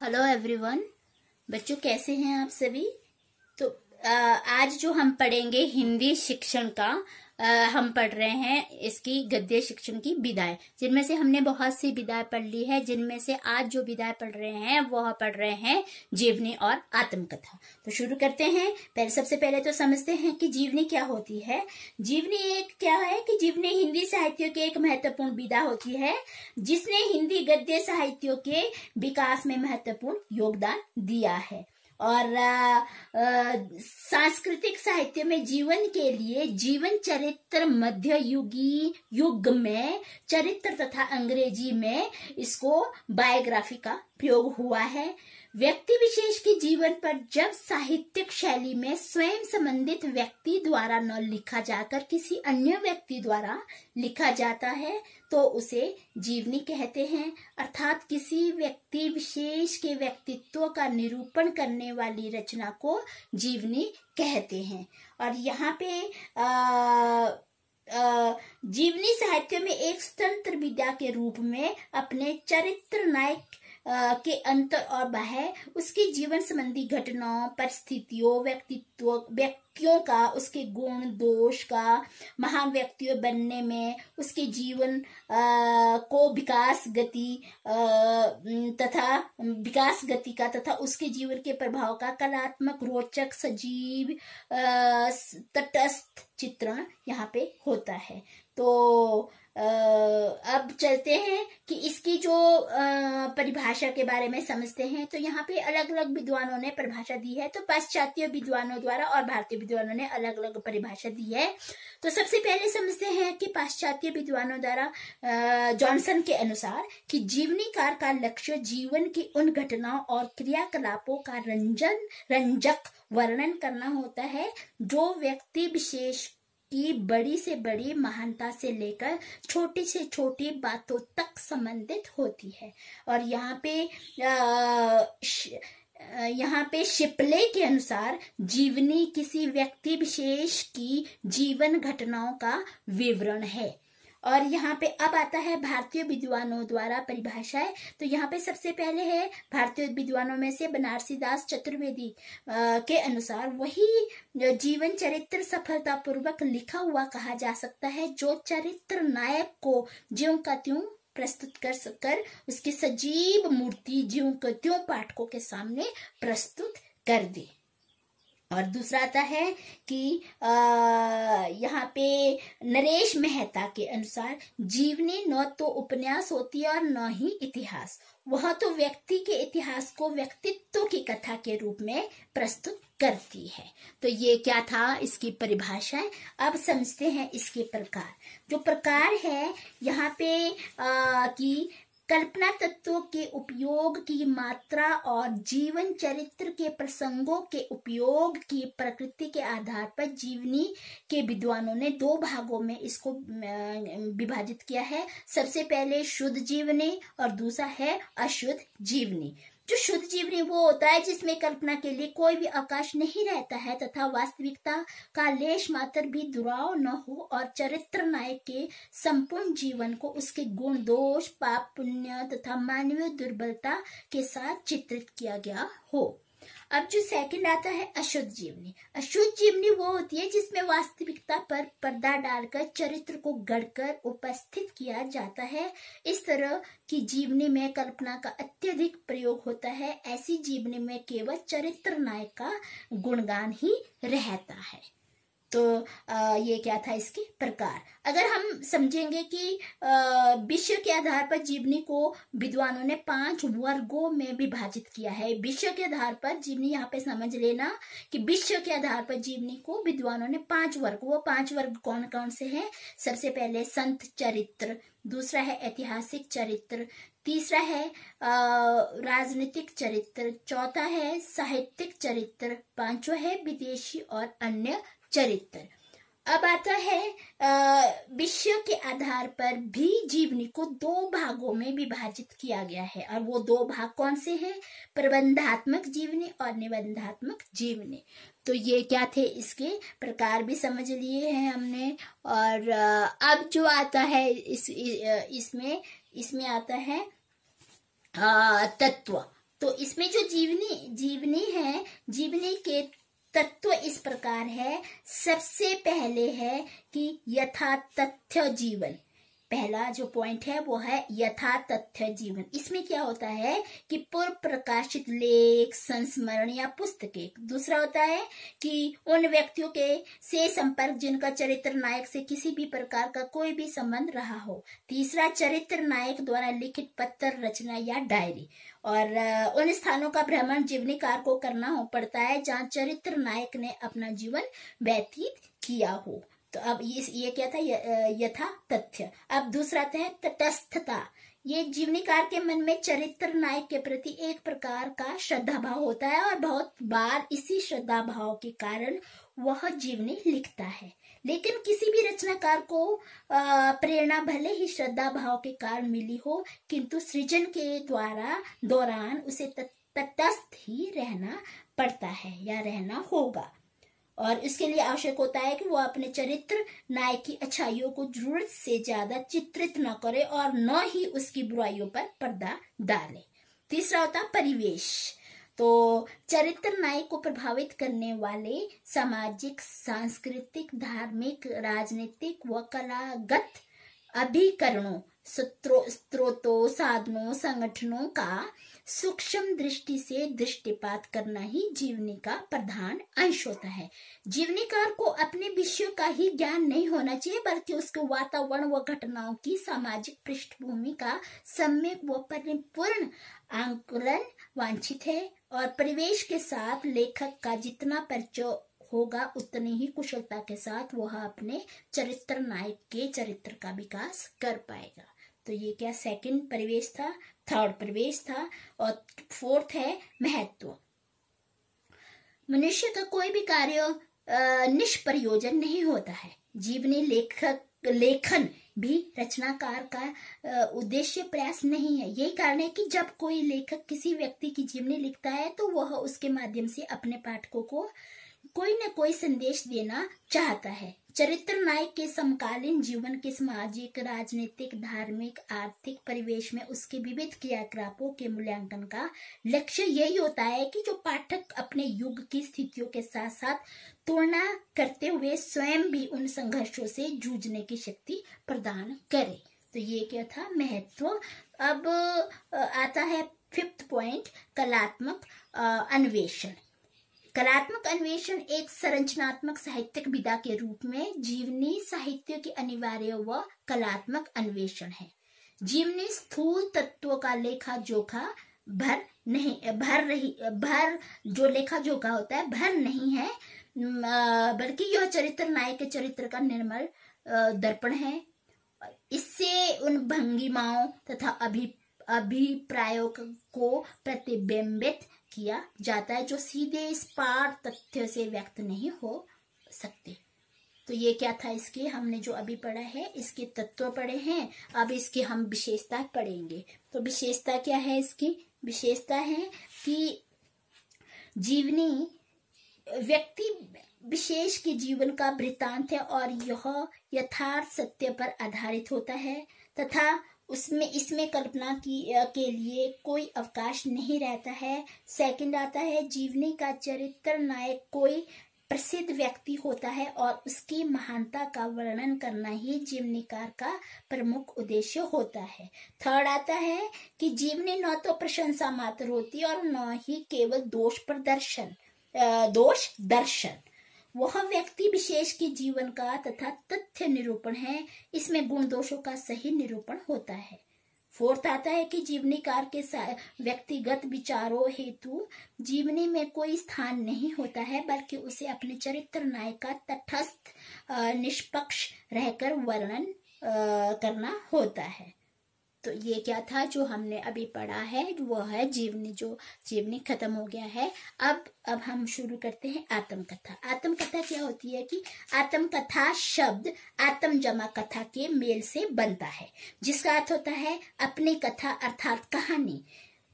Hello everyone बच्चों, कैसे हैं आप सभी? तो आज जो हम पढ़ेंगे हिंदी शिक्षण का हम पढ़ रहे हैं इसकी गद्य शिक्षण की विदाएँ जिनमें से हमने बहुत सी विदाएँ पढ़ ली है, जिनमें से आज जो विदाएँ पढ़ रहे हैं, वह पढ़ रहे हैं जीवनी और आत्मकथा। तो शुरू करते हैं। पहले, सबसे पहले तो समझते हैं कि जीवनी क्या होती है। जीवनी एक क्या है कि जीवनी हिंदी साहित्य की एक महत्वपूर्ण विदा होती है, जिसने हिंदी गद्य साहित्यों के विकास में महत्वपूर्ण योगदान दिया है। और सांस्कृतिक साहित्य में जीवन के लिए जीवन चरित्र मध्य युगी युग में, चरित्र तथा अंग्रेज़ी में इसको बायोग्राफी का प्रयोग हुआ है। व्यक्ति विशेष के जीवन पर जब साहित्यिक शैली में स्वयं संबंधित व्यक्ति द्वारा न लिखा जाकर किसी अन्य व्यक्ति द्वारा लिखा जाता है तो उसे जीवनी कहते हैं। अर्थात किसी व्यक्ति विशेष के व्यक्तित्व का निरूपण करने वाली रचना को जीवनी कहते हैं। और यहाँ पे आ, जीवनी साहित्य में एक स्वतंत्र विद्या के रूप में अपने चरित्र नायक के अंतर और बाह्य उसके जीवन संबंधी घटनाओं, परिस्थितियों, व्यक्तित्व, व्यक्तियों का, उसके गुण, दोष का, महान व्यक्तियों बनने में, उसके जीवन को विकास गति तथा, विकास गति का तथा उसके जीवन के प्रभाव का कलात्मक, रोचक, सजीव तटस्थ चित्रण यहाँ पे होता है। तो अब चलते हैं कि इसकी जो परिभाषा के बारे में समझते हैं। तो यहाँ पे अलग अलग विद्वानों ने परिभाषा दी है। तो पाश्चात्य विद्वानों द्वारा और भारतीय विद्वानों ने अलग अलग परिभाषा दी है। तो सबसे पहले समझते हैं कि पाश्चात्य विद्वानों द्वारा जॉनसन के अनुसार कि जीवनीकार का लक्ष्य जीवन की उन घटनाओं और क्रियाकलापों का रंजन, रंजक वर्णन करना होता है, जो व्यक्ति विशेष की बड़ी से बड़ी महानता से लेकर छोटी से छोटी बातों तक संबंधित होती है। और यहाँ पे यहाँ पे शिपले के अनुसार जीवनी किसी व्यक्ति विशेष की जीवन घटनाओं का विवरण है। और यहाँ पे अब आता है भारतीय विद्वानों द्वारा परिभाषाएँ। तो यहाँ पे सबसे पहले है भारतीय विद्वानों में से बनारसी दास चतुर्वेदी के अनुसार वही जीवन चरित्र सफलता पूर्वक लिखा हुआ कहा जा सकता है, जो चरित्र नायक को ज्यो का त्यों प्रस्तुत कर कर उसकी सजीव मूर्ति ज्यो का त्यों पाठकों के सामने प्रस्तुत कर दे। और दूसरा आता है कि यहाँ पे नरेश मेहता के अनुसार जीवनी न तो उपन्यास होती है और न ही इतिहास। वह तो व्यक्ति के इतिहास को व्यक्तित्व की कथा के रूप में प्रस्तुत करती है। तो ये क्या था? इसकी परिभाषा अब समझते हैं इसके प्रकार। जो प्रकार है यहाँ पे आ, कि कल्पना तत्वों के उपयोग की मात्रा और जीवन चरित्र के प्रसंगों के उपयोग की प्रकृति के आधार पर जीवनी के विद्वानों ने दो भागों में इसको विभाजित किया है। सबसे पहले शुद्ध जीवनी और दूसरा है अशुद्ध जीवनी। जो शुद्ध जीवनी वो होता है जिसमें कल्पना के लिए कोई भी अवकाश नहीं रहता है तथा वास्तविकता का लेश मात्र भी दुराव न हो और चरित्र नायक के संपूर्ण जीवन को उसके गुण, दोष, पाप, पुण्य तथा मानवीय दुर्बलता के साथ चित्रित किया गया हो। अब जो सेकंड आता है अशुद्ध जीवनी। अशुद्ध जीवनी वो होती है जिसमें वास्तविकता पर पर्दा डालकर, चरित्र को गढ़कर उपस्थित किया जाता है। इस तरह की जीवनी में कल्पना का अत्यधिक प्रयोग होता है। ऐसी जीवनी में केवल चरित्र नायक का गुणगान ही रहता है। तो ये क्या था इसके? प्रकार। अगर हम समझेंगे कि विश्व के आधार पर जीवनी को विद्वानों ने पाँच वर्गों में विभाजित किया है। विश्व के आधार पर जीवनी, यहाँ पे समझ लेना कि विश्व के आधार पर जीवनी को विद्वानों ने पाँच वर्ग, वो पाँच वर्ग कौन कौन से हैं? सबसे पहले संत चरित्र, दूसरा है ऐतिहासिक चरित्र, तीसरा है राजनीतिक चरित्र, चौथा है साहित्यिक चरित्र, पांचवा है विदेशी और अन्य चरित्र। अब आता है विश्व के आधार पर भी जीवनी को दो भागों में विभाजित किया गया है। और वो दो भाग कौन से हैं? प्रबंधात्मक जीवनी और निबंधात्मक जीवनी। तो ये क्या थे इसके? प्रकार भी समझ लिए हैं हमने। और अब जो आता है इस इसमें इसमें आता है तत्व। तो इसमें जो जीवनी जीवनी है, जीवनी के तत्व इस प्रकार है। सबसे पहले है कि यथा तथ्य जीवन। पहला जो पॉइंट है, वो है यथा तथ्य जीवन। इसमें क्या होता है कि पूर्व प्रकाशित लेख, संस्मरण या पुस्तकें दूसरा होता है कि उन व्यक्तियों के से संपर्क, जिनका चरित्र नायक से किसी भी प्रकार का कोई भी संबंध रहा हो। तीसरा, चरित्र नायक द्वारा लिखित पत्र, रचना या डायरी। और उन स्थानों का भ्रमण जीवनीकार को करना हो, पड़ता है जहाँ चरित्र नायक ने अपना जीवन व्यतीत किया हो। तो अब ये ये क्या था? यथा तथ्य। अब दूसरा है तटस्थता ये जीवनीकार के मन में चरित्र नायक के प्रति एक प्रकार का श्रद्धा भाव होता है और बहुत बार इसी श्रद्धा भाव के कारण वह जीवनी लिखता है। लेकिन किसी भी रचनाकार को प्रेरणा भले ही श्रद्धा भाव के कारण मिली हो, किंतु सृजन के द्वारा, दौरान उसे तटस्थ ही रहना पड़ता है या रहना होगा। और इसके लिए आवश्यक होता है कि वो अपने चरित्र, नायक की अच्छाइयों को ज़रूरत से ज़्यादा चित्रित न करे और न ही उसकी बुराइयों पर पर्दा डाले। तीसरा होता परिवेश। तो चरित्र नायक को प्रभावित करने वाले सामाजिक, सांस्कृतिक, धार्मिक, राजनीतिक व कलागत अभिकरणों स्त्रोतों, साधनों, संगठनों का सूक्ष्म दृष्टि से दृष्टिपात करना ही जीवनी का प्रधान अंश होता है। जीवनीकार को अपने विषय का ही ज्ञान नहीं होना चाहिए, बल्कि उसके वातावरण व घटनाओं की सामाजिक पृष्ठभूमि का सम्यक व परिपूर्ण आंकलन वांछित है। और परिवेश के साथ लेखक का जितना परिचय होगा, उतनी ही कुशलता के साथ वह अपने चरित्र नायक के चरित्र का विकास कर पाएगा। तो ये क्या सेकंड परिवेश था? थर्ड परिवेश था और फोर्थ है महत्व। मनुष्य का कोई भी कार्य निष्प्रयोजन नहीं होता है। जीवनी लेखक, लेखन भी रचनाकार का उद्देश्य प्रयास नहीं है। यही कारण है कि जब कोई लेखक किसी व्यक्ति की जीवनी लिखता है तो वह उसके माध्यम से अपने पाठकों को कोई न कोई संदेश देना चाहता है। चरित्र नायक के समकालीन जीवन के सामाजिक, राजनीतिक, धार्मिक, आर्थिक परिवेश में उसके विविध क्रियाकलापों के मूल्यांकन का लक्ष्य यही होता है कि जो पाठक अपने युग की स्थितियों के साथ साथ तुलना करते हुए स्वयं भी उन संघर्षों से जूझने की शक्ति प्रदान करे। तो ये क्या था? महत्व। अब आता है फिफ्थ पॉइंट कलात्मक अन्वेषण। कलात्मक अन्वेषण एक संरचनात्मक साहित्यिक विधा के रूप में जीवनी साहित्य की अनिवार्य व कलात्मक अन्वेषण है। जीवनी स्थूल तत्वों का लेखा जोखा भर नहीं, भर रही, भर जो लेखा जोखा होता है, भर नहीं है। बल्कि यह चरित्र नायक के चरित्र का निर्मल दर्पण है। इससे उन भंगिमाओं तथा अभी, अभिप्रायों को प्रतिबिंबित किया जाता है जो सीधे इस पार तथ्य से व्यक्त नहीं हो सकते। तो ये क्या था इसके? हमने जो अभी पढ़ा है, इसके तत्व पढ़े हैं, अब इसकी हम विशेषता पढ़ेंगे। तो विशेषता क्या है इसकी? विशेषता है कि जीवनी व्यक्ति विशेष के जीवन का वृतांत है और यह यथार्थ सत्य पर आधारित होता है तथा उसमें, इसमें कल्पना की के लिए कोई अवकाश नहीं रहता है। सेकंड आता है, जीवनी का चरित्र नायक कोई प्रसिद्ध व्यक्ति होता है और उसकी महानता का वर्णन करना ही जीवनीकार का प्रमुख उद्देश्य होता है। थर्ड आता है कि जीवनी न तो प्रशंसा मात्र होती और न ही केवल दोष प्रदर्शन दोष दर्शन। वह व्यक्ति विशेष के जीवन का तथा तथ्य निरूपण है। इसमें गुण दोषों का सही निरूपण होता है। फोर्थ आता है कि जीवनीकार के व्यक्तिगत विचारों हेतु जीवनी में कोई स्थान नहीं होता है, बल्कि उसे अपने चरित्र नायक का तटस्थ निष्पक्ष रहकर वर्णन करना होता है। तो ये क्या था जो हमने अभी पढ़ा है वो है जीवनी, जो जीवनी खत्म हो गया है। अब अब हम शुरू करते हैं आत्मकथा। आत्मकथा क्या होती है कि आत्मकथा शब्द आत्म जमा कथा के मेल से बनता है, जिसका अर्थ होता है अपनी कथा अर्थात कहानी।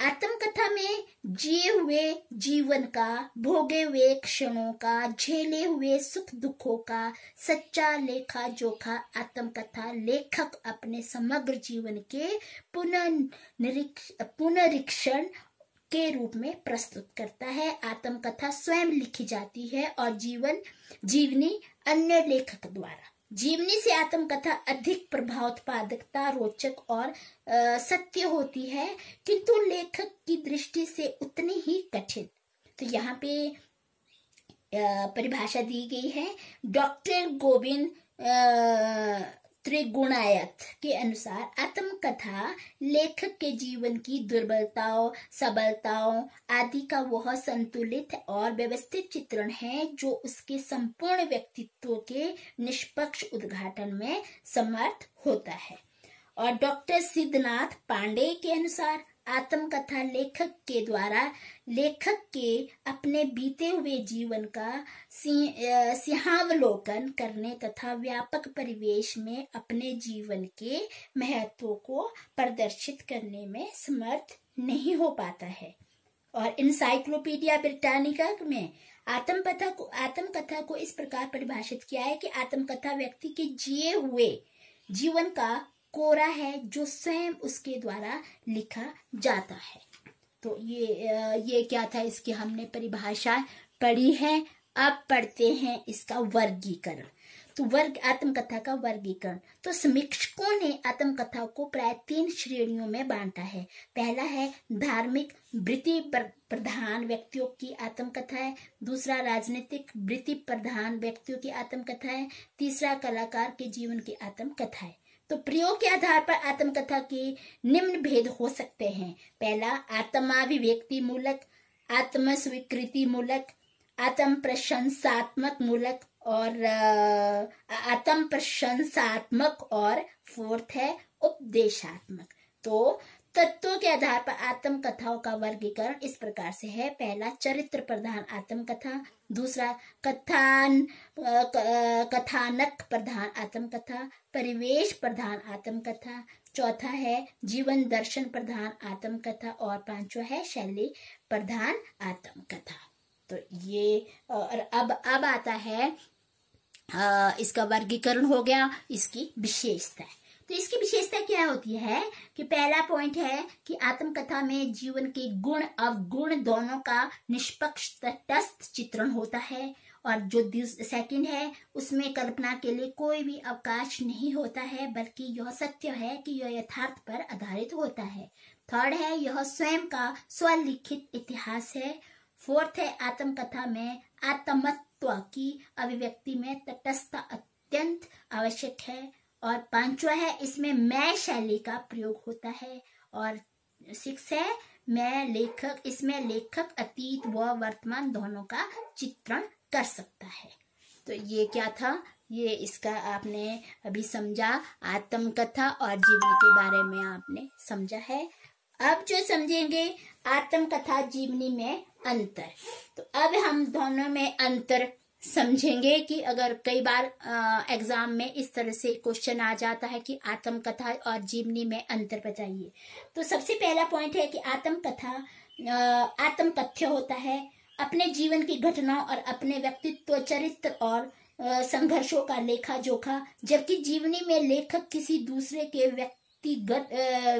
आत्मकथा में जिए हुए जीवन का, भोगे हुए क्षणों का, झेले हुए सुख दुखों का, सच्चा लेखा जोखा आत्मकथा लेखक अपने समग्र जीवन के पुनरीक्षण के रूप में प्रस्तुत करता है। आत्मकथा स्वयं लिखी जाती है और जीवन, जीवनी अन्य लेखक द्वारा। जीवनी से आत्मकथा अधिक प्रभाव उत्पादकता रोचक और आ, सत्य होती है किंतु लेखक की दृष्टि से उतनी ही कठिन। तो यहाँ पे परिभाषा दी गई है। डॉक्टर गोविंद त्रिगुणायत के अनुसार आत्मकथा, लेखक के जीवन की दुर्बलताओं, सबलताओं आदि का वह संतुलित और व्यवस्थित चित्रण है जो उसके संपूर्ण व्यक्तित्व के निष्पक्ष उद्घाटन में समर्थ होता है। और डॉक्टर सिद्धनाथ पांडे के अनुसार आत्मकथा लेखक के द्वारा, लेखक के अपने बीते हुए जीवन का सिंहावलोकन करने तथा व्यापक परिवेश में अपने जीवन के महत्व को प्रदर्शित करने में समर्थ नहीं हो पाता है। और इंसाइक्लोपीडिया ब्रिटानिका में आत्मकथा को आत्मकथा को इस प्रकार परिभाषित किया है कि आत्मकथा व्यक्ति के जिए हुए जीवन का कोरा है जो स्वयं उसके द्वारा लिखा जाता है। तो ये ये क्या था इसकी हमने परिभाषा पढ़ी है। अब पढ़ते हैं इसका वर्गीकरण। तो वर्ग, आत्मकथा का वर्गीकरण। तो समीक्षकों ने आत्मकथा को प्राय तीन श्रेणियों में बांटा है। पहला है धार्मिक वृत्ति प्रधान व्यक्तियों की आत्मकथा है। दूसरा राजनीतिक वृत्ति प्रधान व्यक्तियों की आत्मकथा है। तीसरा कलाकार के जीवन की आत्मकथा है। तो प्रयोग के आधार पर आत्मकथा के निम्न भेद हो सकते हैं। पहला, आत्माभिव्यक्ति मूलक आत्म स्वीकृति मूलक आत्म प्रशंसात्मक मूलक और आत्म प्रशंसात्मक और फोर्थ है उपदेशात्मक। तो तत्वों के आधार पर आत्म कथाओं का वर्गीकरण इस प्रकार से है। पहला, चरित्र प्रधान आत्मकथा। दूसरा, कथान कथानक प्रधान आत्मकथा। परिवेश प्रधान आत्मकथा। चौथा है, जीवन दर्शन प्रधान आत्मकथा। और पांचवा है, शैली प्रधान आत्मकथा। तो ये और अब अब आता है इसका वर्गीकरण हो गया, इसकी विशेषता तो इसकी विशेषता क्या होती है कि पहला पॉइंट है कि आत्मकथा में जीवन के गुण, अवगुण दोनों का निष्पक्ष तटस्थ चित्रण होता है। और जो सेकंड है, उसमें कल्पना के लिए कोई भी अवकाश नहीं होता है, बल्कि यह सत्य है कि यह यथार्थ पर आधारित होता है। थर्ड है, यह स्वयं का स्वलिखित इतिहास है। फोर्थ है, आत्मकथा में आत्मत्व की अभिव्यक्ति में तटस्थ अत्यंत आवश्यक है। और पांचवा है, इसमें मैं शैली का प्रयोग होता है। और सिक्स है, मैं लेखक, इसमें लेखक, अतीत व वर्तमान दोनों का चित्रण कर सकता है। तो ये क्या था? ये इसका आपने अभी समझा, आत्मकथा और जीवनी के बारे में आपने समझा है। अब जो समझेंगे, आत्मकथा जीवनी में अंतर। तो अब हम दोनों में अंतर समझेंगे कि अगर कई बार एग्ज़ाम में इस तरह से क्वेश्चन आ जाता है कि आत्मकथा और जीवनी में अंतर बताइए। तो सबसे पहला पॉइंट है कि आत्मकथा आत्मकथ्य होता है। अपने जीवन की घटनाओं और अपने व्यक्तित्व, चरित्र और संघर्षों का लेखा जोखा जबकि जीवनी में लेखक किसी दूसरे के व्यक्तिगत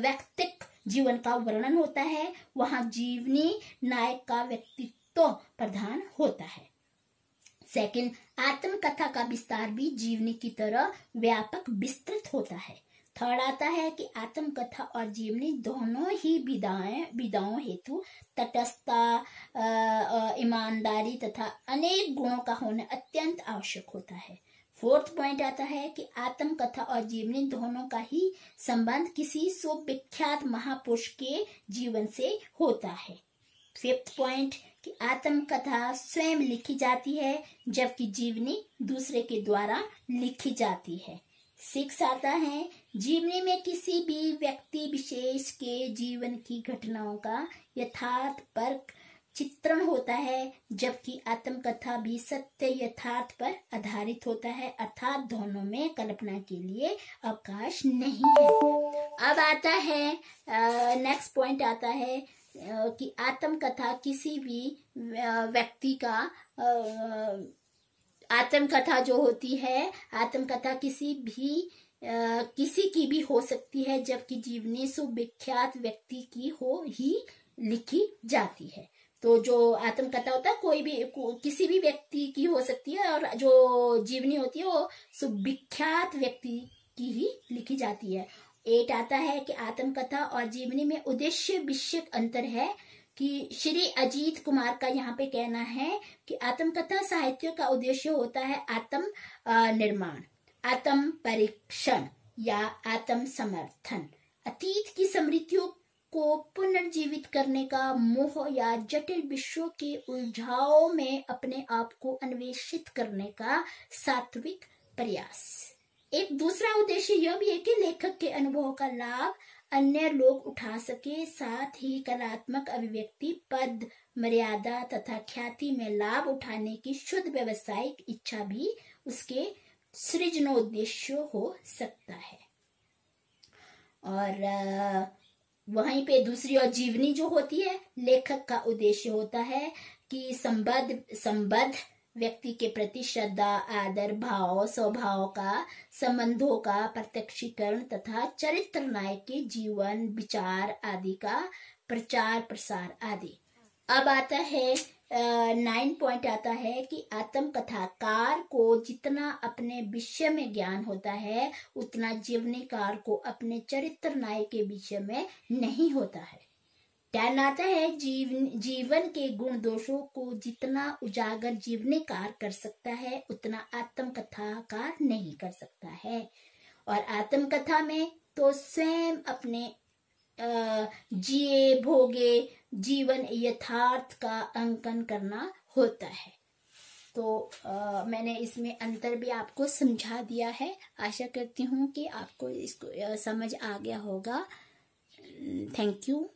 व्यक्तिक जीवन का वर्णन होता है, वहाँ जीवनी, नायक का व्यक्तित्व प्रधान होता है। सेकंड आत्मकथा का विस्तार भी जीवनी की तरह व्यापक विस्तृत होता है। थर्ड आता है कि आत्मकथा और जीवनी दोनों ही विदाएँ विदाओं हेतु तटस्थता ईमानदारी तथा अनेक गुणों का होना अत्यंत आवश्यक होता है। फोर्थ पॉइंट आता है कि आत्मकथा और जीवनी दोनों का ही संबंध किसी सुविख्यात महापुरुष के जीवन से होता है। फिफ्थ पॉइंट कि आत्मकथा स्वयं लिखी जाती है, जबकि जीवनी दूसरे के द्वारा लिखी जाती है। सिक्स आता है, जीवनी में किसी भी व्यक्ति विशेष के जीवन की घटनाओं का यथार्थ पर चित्रण होता है, जबकि आत्मकथा भी सत्य यथार्थ पर आधारित होता है, अर्थात दोनों में कल्पना के लिए अवकाश नहीं है। अब आता है नेक्स्ट पॉइंट आता है कि आत्मकथा किसी भी व्यक्ति का आत्मकथा जो होती है आत्मकथा किसी भी किसी की भी हो सकती है जबकि जीवनी सुविख्यात व्यक्ति की हो ही लिखी जाती है। तो जो आत्मकथा होता है कोई भी को, किसी भी व्यक्ति की हो सकती है और जो जीवनी होती है वो सुविख्यात व्यक्ति की ही लिखी जाती है। एट आता है कि आत्मकथा और जीवनी में उद्देश्य विषय अंतर है कि श्री अजीत कुमार का यहाँ पे कहना है कि आत्मकथा साहित्य का उद्देश्य होता है आत्म निर्माण, आत्म परीक्षण या आत्म समर्थन। अतीत की समृद्धियों को पुनर्जीवित करने का मोह या जटिल विश्व के उलझाव में अपने आप को अन्वेषित करने का सात्विक प्रयास। एक दूसरा उद्देश्य यह भी है कि लेखक के अनुभव का लाभ अन्य लोग उठा सके, साथ ही कलात्मक अभिव्यक्ति, पद, मर्यादा तथा ख्याति में लाभ उठाने की शुद्ध व्यवसायिक इच्छा भी उसके सृजनोद्देश्य हो सकता है। और वहीं पे दूसरी और जीवनी जो होती है, लेखक का उद्देश्य होता है कि संबद्ध संबद्ध व्यक्ति के प्रति श्रद्धा, आदर, भाव, स्वभाव का, संबंधों का प्रत्यक्षीकरण तथा चरित्र नायक के जीवन, विचार आदि का प्रचार प्रसार आदि। अब आता है नाइन पॉइंट आता है कि आत्म कथाकार को जितना अपने विषय में ज्ञान होता है, उतना जीवनीकार को अपने चरित्र नायक के विषय में नहीं होता है। आता है जीवन जीवन के गुण दोषों को जितना उजागर जीवनीकार कर सकता है उतना आत्मकथाकार नहीं कर सकता है। और आत्मकथा में तो स्वयं अपने जिए भोगे जीवन यथार्थ का अंकन करना होता है। तो आ, मैंने इसमें अंतर भी आपको समझा दिया है। आशा करती हूँ कि आपको इसको समझ आ गया होगा। Thank you.